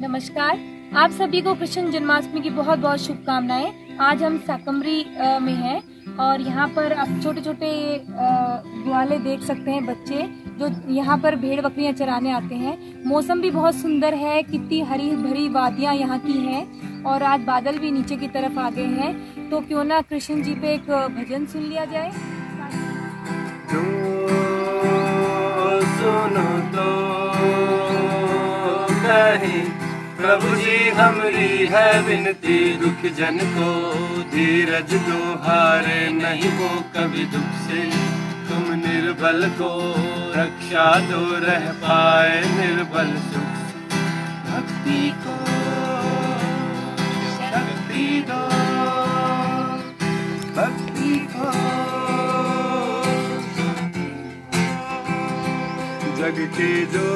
नमस्कार। आप सभी को कृष्ण जन्माष्टमी की बहुत बहुत शुभकामनाएँ। आज हम साकमरी में हैं और यहाँ पर आप छोटे छोटे ग्वाले देख सकते हैं बच्चे जो यहाँ पर भेड़ बकरियाँ चराने आते हैं। मौसम भी बहुत सुंदर है, कितनी हरी भरी वादियाँ यहाँ की हैं और आज बादल भी नीचे की तरफ़ आ गए हैं। तो क्यों ना कृष्ण जी पे एक भजन सुन लिया जाए। प्रभु जी हमारी है विनती, दुख जन को धीरज दो, हारे नहीं वो कभी दुख से। तुम निर्बल को रक्षा दो, रह पाए निर्बल सुख। भक्ति को शक्ति दो। भक्ति को जग के जो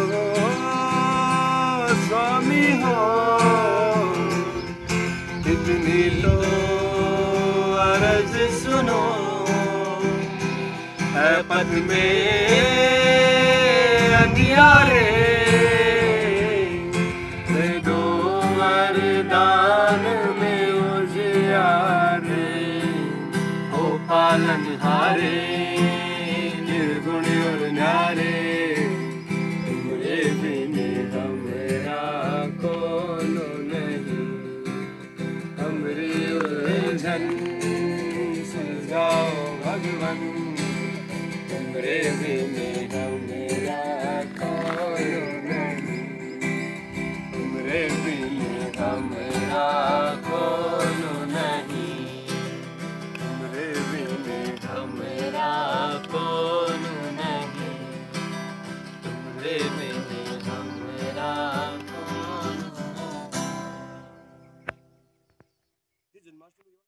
स्वामी हो। इतनी लो अरज सुनो। है पद में अंधियारे दो वरदान में उजियारे। हो पालन हारे, निर्गुण और न्यारे। उलझन सुलझाओ भगवन तुमरे बिने मेरा मेरा कौन नहीं तुमरे बिने मेरा मेरा कौन नहीं। तुमरे बिने मेरा मेरा कौन। नहीं तुमरे बिने मेरा कौन जन्माष्टमी